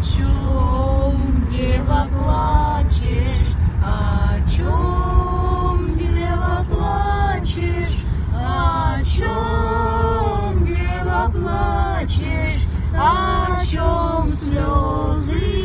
О чем, дева, плачешь? О чем, дева, плачешь? О чем, дева, плачешь? О чем слезы?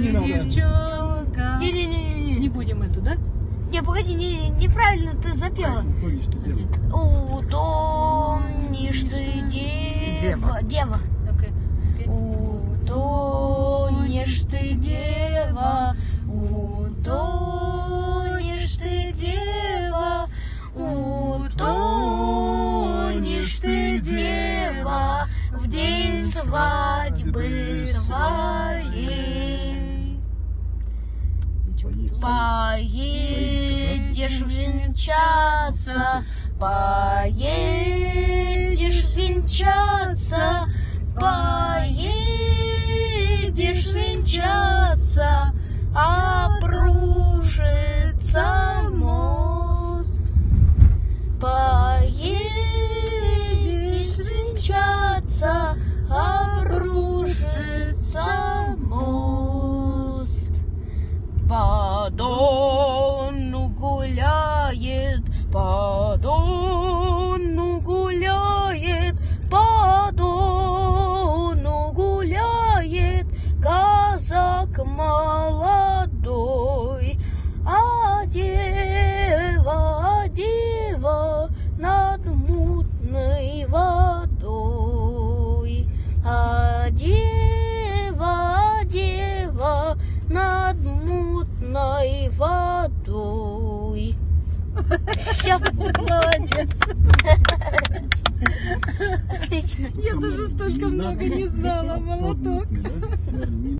Не надо. девчонка. Не-не-не. Не будем эту, да? Не, погоди, не, неправильно ты запела. Помнишь, ты делал? Утонешь ты, дева. Дева. Утонешь ты, дева, утонешь ты, дева, утонешь ты, дева, в день свадьбы своей. Поедешь венчаться, поедешь венчаться, поедешь По Дону гуляет, по водой. Все, Молодец. отлично. Я даже столько много не знала. Молоток.